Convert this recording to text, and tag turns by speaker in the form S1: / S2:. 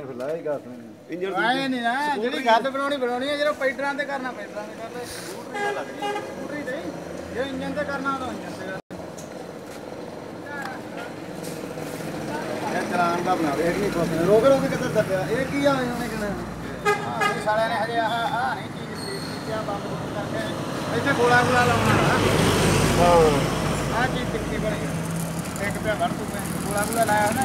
S1: Engine ਫਿਰ ਲਾਏਗਾ engine
S2: ਆਏ ਨਹੀਂ ਨਾ ਜਿਹੜੀ ਗੱਦ ਬਣਾਉਣੀ ਬਣਾਉਣੀ ਹੈ ਜਦੋਂ ਪੈਟਰਾਂ ਤੇ ਕਰਨਾ ਪੈਟਰਾਂ ਤੇ ਕਰ ਲੈ ਸਕੂਟਰੀ ਤੇ ਲੱਗਦੀ ਸਕੂਟਰੀ ਤੇ ਹੀ। ਜੇ ਇੰਜਨ ਤੇ ਕਰਨਾ ਤਾਂ ਇੰਜਨ ਤੇ ਕਰ
S1: ਇਹ ਚਲਾਨ ਦਾ ਬਣਾ ਇਹ ਨਹੀਂ ਕੋਸ ਰੋਕ ਰੋਕ ਕਿੱਧਰ ਦੱਸਿਆ ਇਹ ਕੀ ਆ ਉਹਨੇ ਕਿਹਨੇ
S2: ਹਾਂ। ਸਾਲਿਆਂ ਨੇ ਹਜੇ ਆਹ ਆਹ ਨਹੀਂ ਚੀਜ਼ ਸੀ ਕਿਆ ਬੰਦ ਬੰਦ ਕਰਕੇ ਇੱਥੇ ਗੋਲਾ ਗੋਲਾ ਲਾਉਣਾ
S1: ਹਾਂ।
S2: ਆਹ ਚੀਜ਼ ਤਿੱਖੀ ਬਣੀ ਇੱਕ ਪਿਆ ਵੜ ਤੂੰ ਗੋਲਾ ਗੋਲਾ ਲਾਇਆ ਨਾ